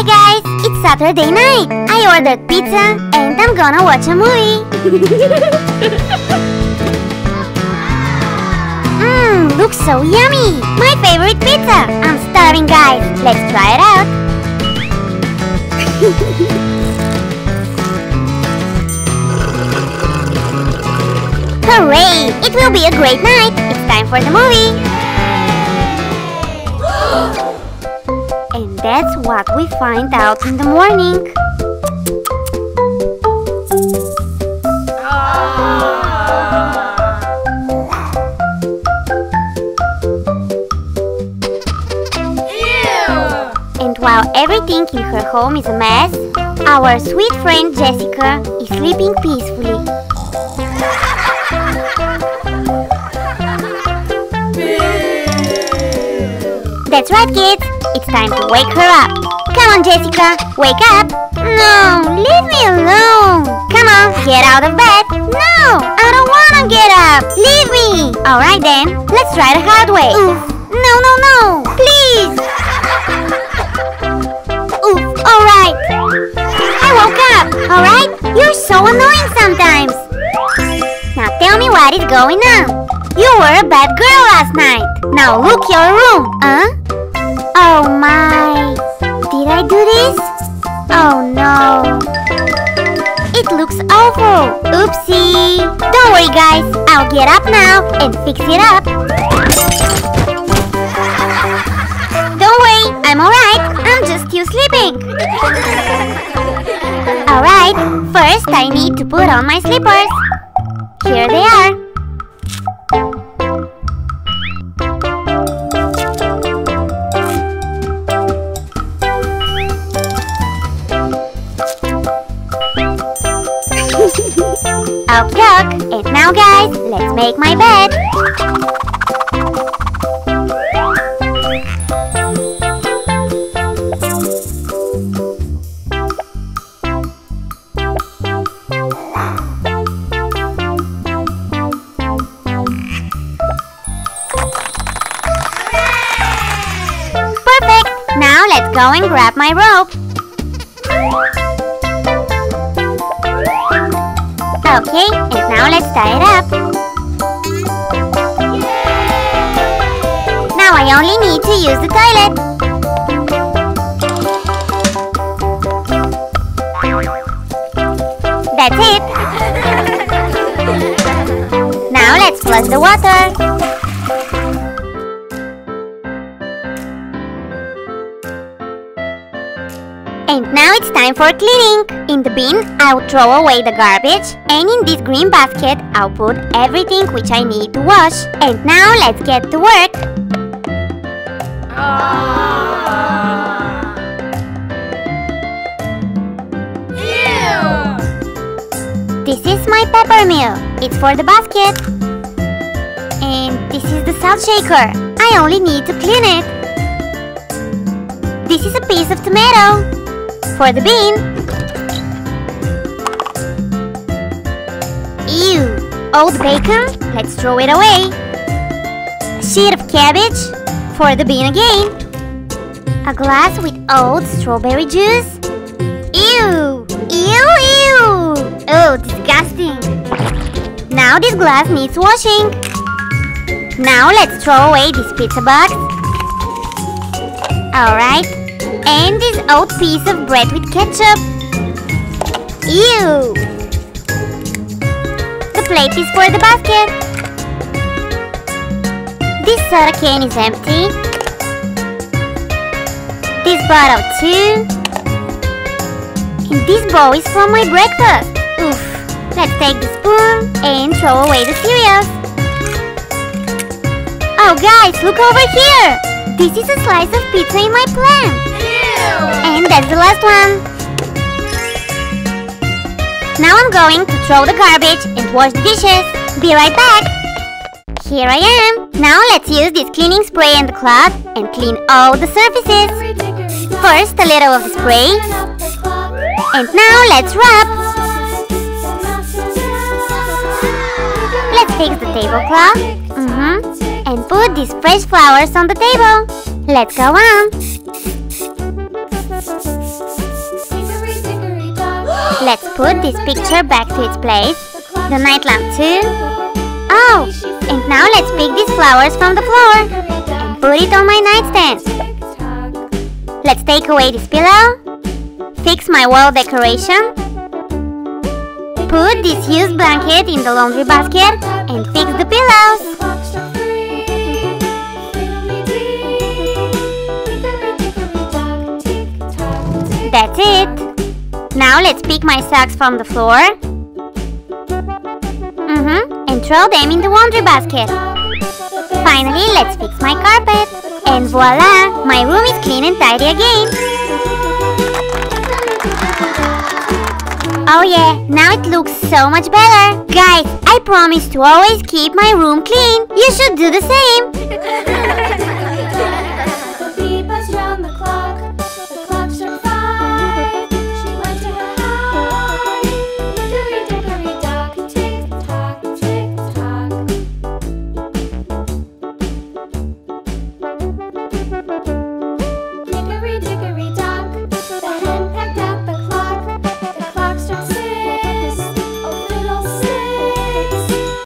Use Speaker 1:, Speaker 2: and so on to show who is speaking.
Speaker 1: Hi guys, it's Saturday night. I ordered pizza and I'm gonna watch a movie. Mmm, looks so yummy. My favorite pizza. I'm starving guys. Let's try it out. Hooray! It will be a great night. It's time for the movie. That's what we find out in the morning. And while everything in her home is a mess, our sweet friend Jessica is sleeping peacefully. That's right, kids. It's time to wake her up. Come on, Jessica. Wake up. No, leave me alone. Come on, get out of bed. No, I don't want to get up. Leave me. All right, then. Let's try the hard way. Oof. No, no, no. Please. Oof. All right. I woke up. All right? You're so annoying sometimes. Now tell me what is going on. You were a bad girl last night. Now look your room. Huh? Oh my. Did I do this? Oh no. It looks awful. Oopsie. Don't worry guys. I'll get up now and fix it up. Don't worry. I'm alright. I'm just still sleeping. Alright. First I need to put on my slippers. Here they are. Let's make my bed. Perfect! Now let's go and grab my rope. Okay, and now let's tie it up. I only need to use the toilet. That's it. Now let's flush the water. And now it's time for cleaning. In the bin, I'll throw away the garbage. And in this green basket, I'll put everything which I need to wash. And now let's get to work. This is my pepper mill. It's for the basket. And this is the salt shaker. I only need to clean it. This is a piece of tomato. For the bean. Ew! Old bacon? Let's throw it away. A sheet of cabbage? For the bean again. A glass with old strawberry juice? Ew! Ew, ew! Oh, disgusting! Now this glass needs washing. Now let's throw away this pizza box. Alright. And this old piece of bread with ketchup. Ew! The plate is for the basket. Soda can is empty. This bottle too. And this bowl is for my breakfast. Oof. Let's take the spoon and throw away the cereals. Oh guys, look over here! This is a slice of pizza in my plan. And that's the last one. Now I'm going to throw the garbage and wash the dishes. Be right back. Here I am. Now let's use this cleaning spray and the cloth and clean all the surfaces. First a little of the spray. And now let's rub. Let's fix the tablecloth. Mm-hmm. And put these fresh flowers on the table. Let's go on. Let's put this picture back to its place. The night lamp too. Oh, and now let's pick these flowers from the floor and put it on my nightstand. Let's take away this pillow. Fix my wall decoration. Put this used blanket in the laundry basket and fix the pillows. That's it. Now let's pick my socks from the floor. Mm-hmm. And throw them in the laundry basket. Finally, let's fix my carpet. And voila! My room is clean and tidy again. Oh yeah, now it looks so much better. Guys, I promise to always keep my room clean. You should do the same.